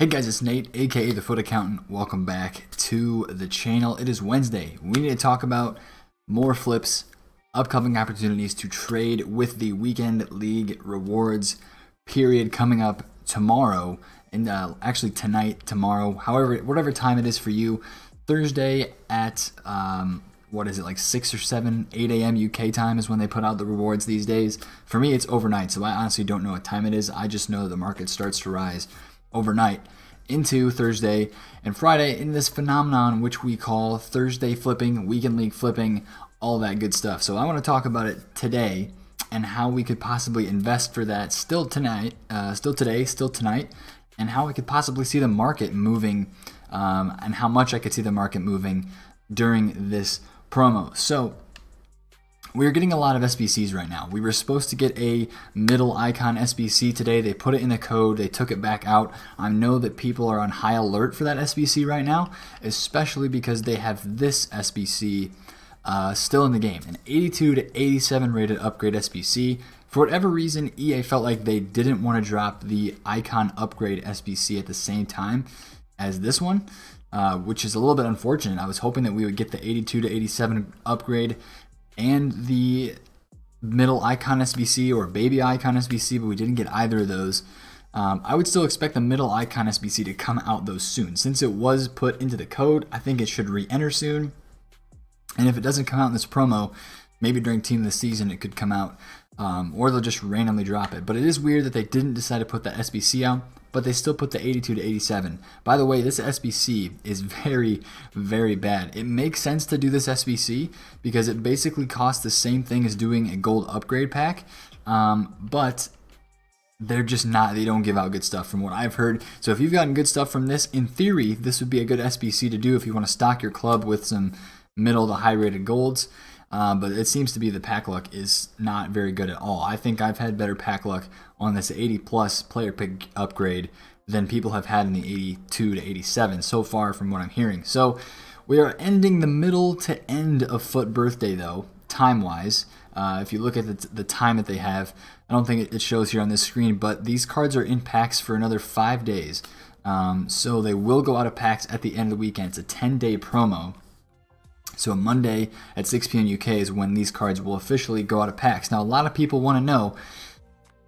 Hey guys, it's Nate, aka The FUT Accountant. Welcome back to the channel. It is Wednesday. We need to talk about more flips, upcoming opportunities to trade with the Weekend League rewards period coming up tomorrow, and uh, actually tonight, tomorrow, however, whatever time it is for you. Thursday at um, what is it like 6 or 7 8 a.m uk time is when they put out the rewards these days for me it's overnight so i honestly don't know what time it is i just know the market starts to rise overnight into Thursday and Friday in this phenomenon which we call Thursday flipping, weekend league flipping, all that good stuff. So I want to talk about it today and how we could possibly invest for that still tonight, uh, still today, still tonight, and how I could possibly see the market moving um, and how much I could see the market moving during this promo. So we're getting a lot of SBCs right now. We were supposed to get a middle icon SBC today. They put it in the code, they took it back out. I know that people are on high alert for that SBC right now, especially because they have this SBC uh, still in the game an 82 to 87 rated upgrade SBC. For whatever reason, EA felt like they didn't want to drop the icon upgrade SBC at the same time as this one. Uh, which is a little bit unfortunate. I was hoping that we would get the 82 to 87 upgrade and the middle icon SBC or baby icon SBC, but we didn't get either of those. Um, I would still expect the middle icon SBC to come out though soon. Since it was put into the code, I think it should re-enter soon. And if it doesn't come out in this promo, maybe during team of the season it could come out. Um, or they'll just randomly drop it. But it is weird that they didn't decide to put that SBC out but they still put the 82 to 87. By the way, this SBC is very, very bad. It makes sense to do this SBC because it basically costs the same thing as doing a gold upgrade pack, um, but they're just not, they don't give out good stuff from what I've heard. So if you've gotten good stuff from this, in theory, this would be a good SBC to do if you want to stock your club with some middle to high rated golds. Uh, but it seems to be the pack luck is not very good at all. I think I've had better pack luck on this 80 plus player pick upgrade than people have had in the 82 to 87 so far from what I'm hearing. So we are ending the middle to end of FUT birthday though, time wise. Uh, if you look at the, the, time that they have, I don't think it shows here on this screen, but these cards are in packs for another five days. Um, so they will go out of packs at the end of the weekend. It's a 10 day promo. So Monday at 6 p.m. UK is when these cards will officially go out of packs. Now, a lot of people want to know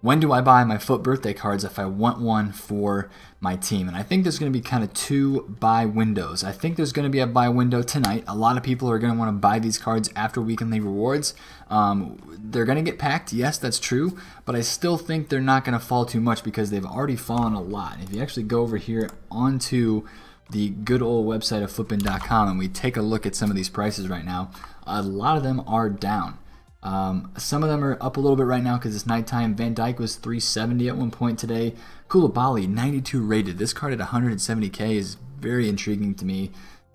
when do I buy my FUT birthday cards if I want one for my team? And I think there's going to be kind of two buy windows. I think there's going to be a buy window tonight. A lot of people are going to want to buy these cards after weekly rewards. Um, they're going to get packed. Yes, that's true. But I still think they're not going to fall too much because they've already fallen a lot. If you actually go over here onto the good old website of flippin.com and we take a look at some of these prices right now, a lot of them are down. Um, some of them are up a little bit right now because it's nighttime. Van Dijk was 370 at one point today. Koulibaly 92 rated. This card at 170k is very intriguing to me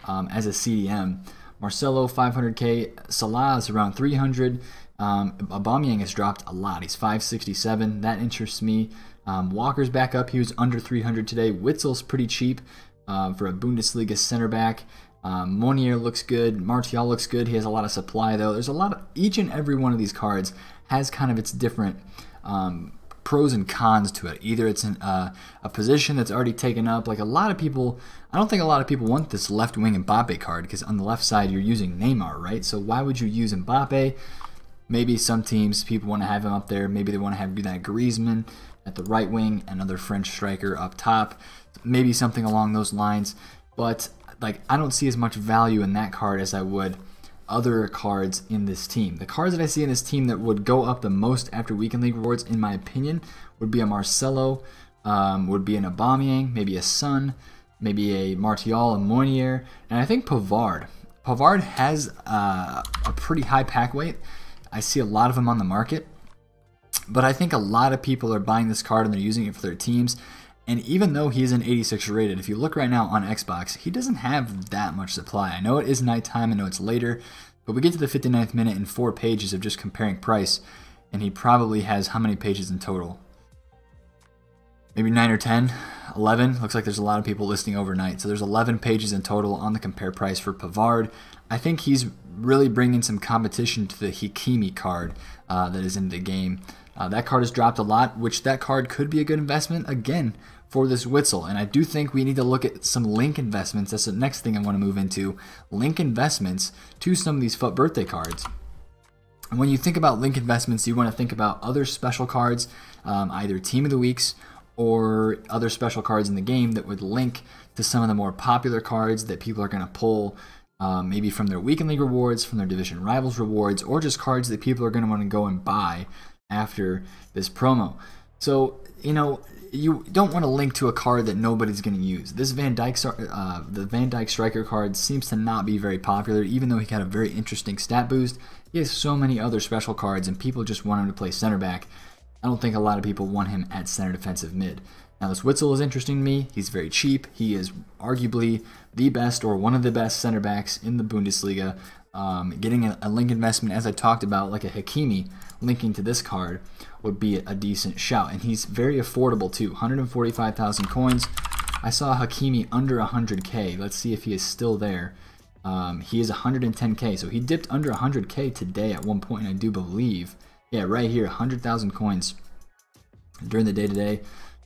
um, as a CDM. Marcelo 500k. Salah is around 300. Um, Aubameyang has dropped a lot. He's 567. That interests me. Um, Walker's back up. He was under 300 today. Witsel's pretty cheap uh, for a Bundesliga center back. Um, Meunier looks good. Martial looks good. He has a lot of supply though. There's a lot of each and every one of these cards has kind of its different um, pros and cons to it. Either it's an, uh, a position that's already taken up. Like a lot of people, I don't think a lot of people want this left wing Mbappe card because on the left side you're using Neymar, right? So why would you use Mbappe? Maybe some teams people want to have him up there. Maybe they want to have that Griezmann at the right wing, another French striker up top maybe something along those lines. But like I don't see as much value in that card as I would other cards in this team. The cards that I see in this team that would go up the most after weekend league rewards, in my opinion, would be a Marcelo, um, would be an Aubameyang, maybe a Son, maybe a Martial, a Meunier, and I think Pavard. Pavard has uh, a pretty high pack weight. I see a lot of them on the market, but I think a lot of people are buying this card and they're using it for their teams. And even though he's an 86 rated, if you look right now on Xbox, he doesn't have that much supply. I know it is nighttime, I know it's later, but we get to the 59th minute in four pages of just comparing price, and he probably has how many pages in total? Maybe 9 or 10? 11? Looks like there's a lot of people listing overnight. So there's 11 pages in total on the compare price for Pavard. I think he's really bringing some competition to the Hakimi card uh, that is in the game. Uh, that card has dropped a lot, which that card could be a good investment. Again, for this Witsel. And I do think we need to look at some link investments. That's the next thing I want to move into. Link investments to some of these FUT birthday cards. And when you think about link investments, you want to think about other special cards, um, either Team of the Weeks or other special cards in the game that would link to some of the more popular cards that people are going to pull, um, maybe from their weekend league rewards, from their division rivals rewards, or just cards that people are going to want to go and buy after this promo. So, you know, you don't want to link to a card that nobody's going to use. This Van Dijk, uh, the Van Dijk striker card seems to not be very popular, even though he got a very interesting stat boost. He has so many other special cards, and people just want him to play center back. I don't think a lot of people want him at center defensive mid. Now, this Witsel is interesting to me. He's very cheap. He is arguably the best or one of the best center backs in the Bundesliga. Um, getting a, a link investment, as I talked about, like a Hakimi linking to this card would be a decent shout. And he's very affordable too 145,000 coins. I saw Hakimi under 100k. Let's see if he is still there. Um, he is 110k, so he dipped under 100k today at one point, I do believe. Yeah, right here, 100,000 coins during the day today.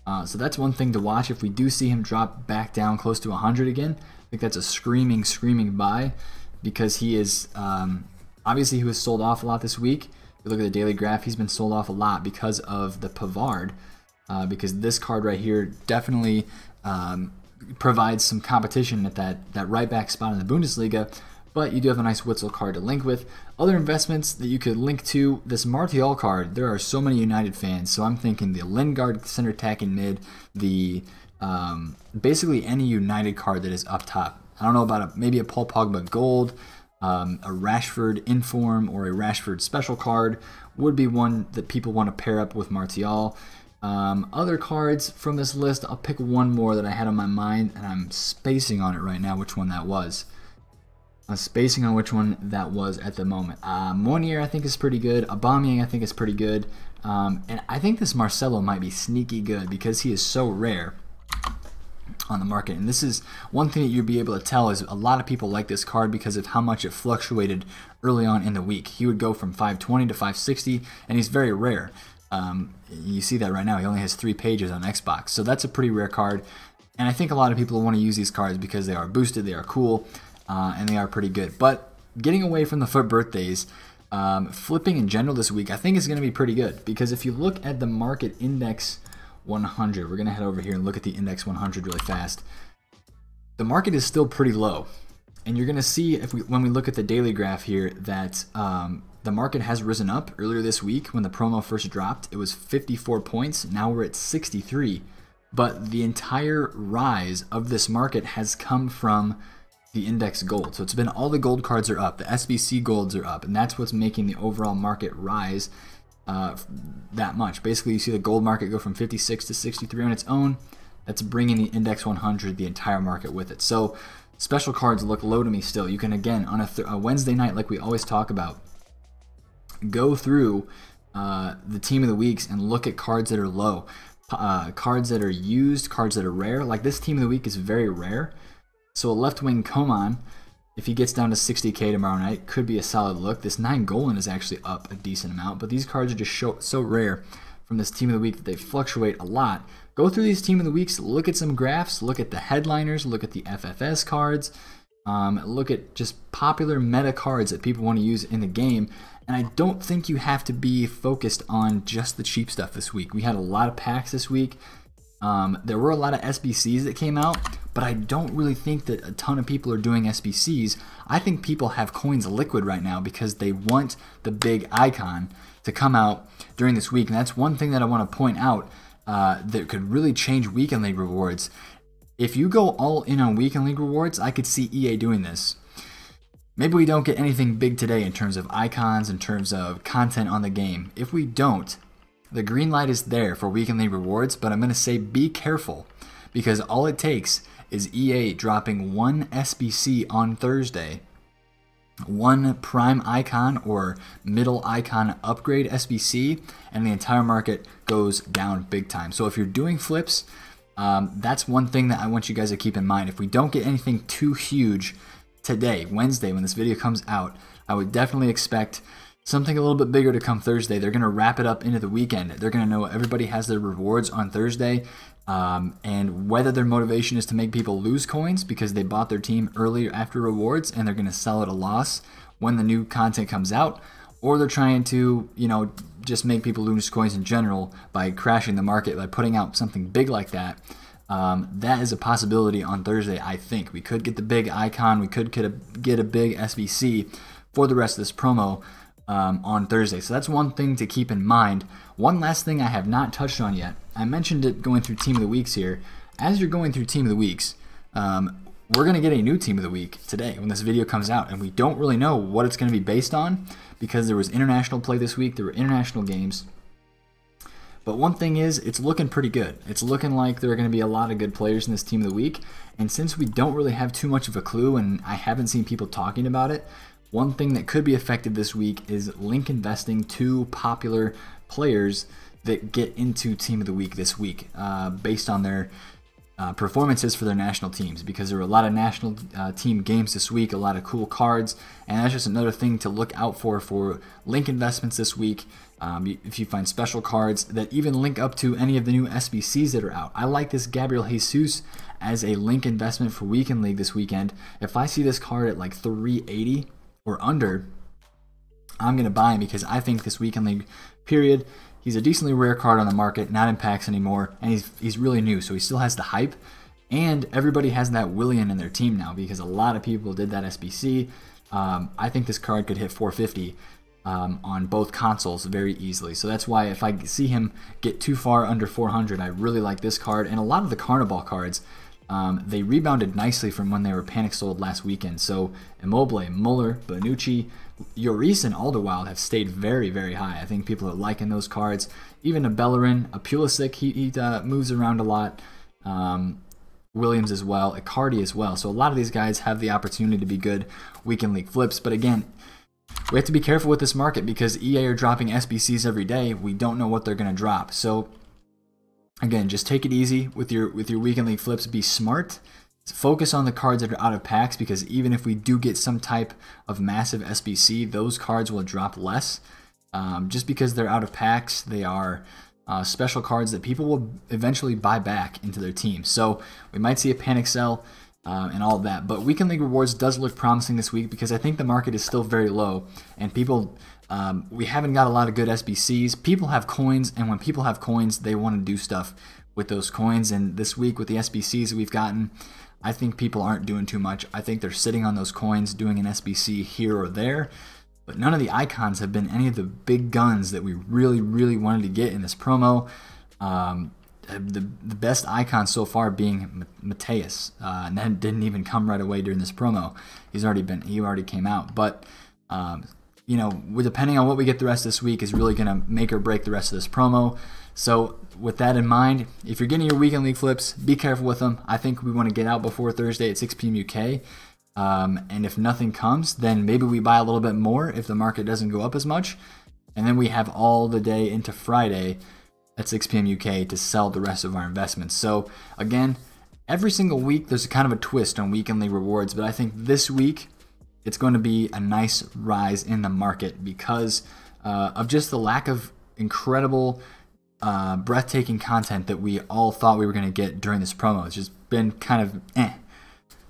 Uh, so that's one thing to watch. If we do see him drop back down close to 100 again, I think that's a screaming, screaming buy because he is um, obviously he was sold off a lot this week. If you look at the daily graph, he's been sold off a lot because of the Pavard. Uh, because this card right here definitely um, provides some competition at that, that right back spot in the Bundesliga, but you do have a nice Witsel card to link with. Other investments that you could link to this Martial card, there are so many United fans, so I'm thinking the Lingard center attacking mid, the um, basically any United card that is up top. I don't know about a, maybe a Paul Pogba gold, um, a Rashford inform, or a Rashford special card would be one that people want to pair up with Martial. Um, other cards from this list, I'll pick one more that I had on my mind, and I'm spacing on it right now which one that was. I'm spacing on which one that was at the moment. Uh, Meunier, I think, is pretty good. Aubameyang, I think, is pretty good. Um, and I think this Marcelo might be sneaky good because he is so rare on the market. And this is one thing that you'll be able to tell is a lot of people like this card because of how much it fluctuated early on in the week. He would go from 520 to 560, and he's very rare. Um, you see that right now. He only has three pages on Xbox. So that's a pretty rare card. And I think a lot of people want to use these cards because they are boosted, they are cool, uh, and they are pretty good. But getting away from the FUT birthdays, um, flipping in general this week, I think is going to be pretty good. Because if you look at the market index 100, we're going to head over here and look at the index 100 really fast. The market is still pretty low. And you're going to see if we, when we look at the daily graph here that um, the market has risen up. Earlier this week, when the promo first dropped, it was 54 points. Now we're at 63. But the entire rise of this market has come from the index gold. So it's been all the gold cards are up, the SBC golds are up, and that's what's making the overall market rise uh, that much. Basically, you see the gold market go from 56 to 63 on its own. That's bringing the index 100, the entire market with it. So special cards look low to me still. You can, again, on a, a Wednesday night, like we always talk about, go through uh, the team of the weeks and look at cards that are low, uh, cards that are used, cards that are rare. Like this team of the week is very rare. So a left wing Coman, if he gets down to 60k tomorrow night, could be a solid look. This Nainggolan is actually up a decent amount, but these cards are just show, so rare from this team of the week that they fluctuate a lot. Go through these team of the weeks, look at some graphs, look at the headliners, look at the FFS cards, um, look at just popular meta cards that people want to use in the game, and I don't think you have to be focused on just the cheap stuff this week. We had a lot of packs this week. Um, there were a lot of SBCs that came out, but I don't really think that a ton of people are doing SBCs. I think people have coins liquid right now because they want the big icon to come out during this week. And that's one thing that I want to point out uh, that could really change weekend league rewards. If you go all in on weekend league rewards, I could see EA doing this. Maybe we don't get anything big today in terms of icons, in terms of content on the game. If we don't, the green light is there for weekly rewards, but I'm going to say be careful because all it takes is EA dropping one SBC on Thursday, one prime icon or middle icon upgrade SBC, and the entire market goes down big time. So if you're doing flips, um, that's one thing that I want you guys to keep in mind. If we don't get anything too huge, today, Wednesday, when this video comes out, I would definitely expect something a little bit bigger to come Thursday. They're going to wrap it up into the weekend. They're going to know everybody has their rewards on Thursday. Um, and whether their motivation is to make people lose coins because they bought their team early after rewards and they're going to sell at a loss when the new content comes out, or they're trying to, you know, just make people lose coins in general by crashing the market by putting out something big like that. Um, that is a possibility on Thursday. I think we could get the big icon. We could get a get a big SBC for the rest of this promo um, on Thursday. So that's one thing to keep in mind. One last thing I have not touched on yet. I mentioned it going through Team of the Weeks here. As you're going through Team of the Weeks, um, we're going to get a new Team of the Week today when this video comes out. And we don't really know what it's going to be based on because there was international play this week. There were international games. But one thing is, it's looking pretty good. It's looking like there are going to be a lot of good players in this team of the week. And since we don't really have too much of a clue, and I haven't seen people talking about it, one thing that could be affected this week is link investing two popular players that get into Team of the Week this week uh, based on their uh, performances for their national teams because there were a lot of national uh, team games this week, a lot of cool cards, and that's just another thing to look out for for link investments this week. Um, if you find special cards that even link up to any of the new SBCs that are out. I like this Gabriel Jesus as a link investment for Weekend League this weekend. If I see this card at like 380, or under, I'm going to buy him because I think this weekend league period, he's a decently rare card on the market, not in packs anymore, and he's, he's really new, so he still has the hype. And everybody has that Willian in their team now because a lot of people did that SBC. Um, I think this card could hit 450 um, on both consoles very easily. So that's why if I see him get too far under 400, I really like this card. And a lot of the Carnival cards um, they rebounded nicely from when they were panic sold last weekend. So Immobile, Muller, Bonucci, Lloris, and Alderweireld have stayed very, very high. I think people are liking those cards. Even a Bellerin, a Pulisic, he, he uh, moves around a lot. Um, Williams as well, Icardi as well. So a lot of these guys have the opportunity to be good weekend league flips. But again, we have to be careful with this market because EA are dropping SBCs every day. We don't know what they're going to drop. So Again, just take it easy with your with your weekend league flips. Be smart. Focus on the cards that are out of packs because even if we do get some type of massive SBC, those cards will drop less. Um, just because they're out of packs, they are uh, special cards that people will eventually buy back into their team. So we might see a panic sell uh, and all that. But weekend league rewards does look promising this week because I think the market is still very low and people um, we haven't got a lot of good SBCs. People have coins, and when people have coins, they want to do stuff with those coins. And this week, with the SBCs we've gotten, I think people aren't doing too much. I think they're sitting on those coins, doing an SBC here or there. But none of the icons have been any of the big guns that we really, really wanted to get in this promo. Um, the, the best icon so far being Matthäus, uh, and that didn't even come right away during this promo. He's already been he already came out, but um, you know, depending on what we get the rest of this week is really going to make or break the rest of this promo. So with that in mind, if you're getting your weekend league flips, be careful with them. I think we want to get out before Thursday at 6 p.m. UK. Um, and if nothing comes, then maybe we buy a little bit more if the market doesn't go up as much. And then we have all the day into Friday at 6 p.m. UK to sell the rest of our investments. So again, every single week there's a kind of a twist on weekend league rewards, but I think this week it's going to be a nice rise in the market because uh, of just the lack of incredible, uh, breathtaking content that we all thought we were going to get during this promo. It's just been kind of eh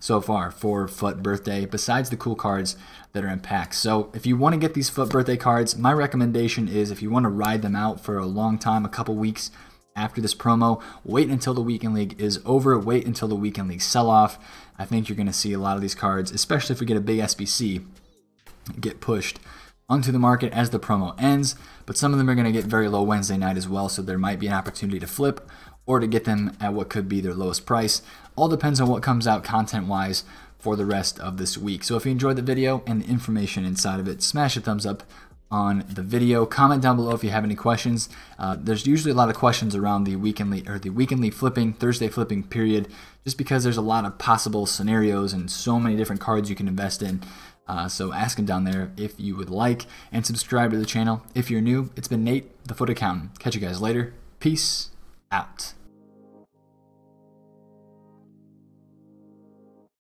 so far for FUT Birthday, besides the cool cards that are in packs. So if you want to get these FUT Birthday cards, my recommendation is if you want to ride them out for a long time, a couple weeks, after this promo. Wait until the Weekend League is over. Wait until the Weekend League sell off. I think you're going to see a lot of these cards, especially if we get a big SBC, get pushed onto the market as the promo ends. But some of them are going to get very low Wednesday night as well, so there might be an opportunity to flip or to get them at what could be their lowest price. All depends on what comes out content wise for the rest of this week. So if you enjoyed the video and the information inside of it, smash a thumbs up on the video. Comment down below if you have any questions. Uh, there's usually a lot of questions around the weekly or the weekly flipping, Thursday flipping period, just because there's a lot of possible scenarios and so many different cards you can invest in. Uh, so ask them down there if you would like and subscribe to the channel if you're new. It's been Nate, the FUT Accountant. Catch you guys later. Peace out.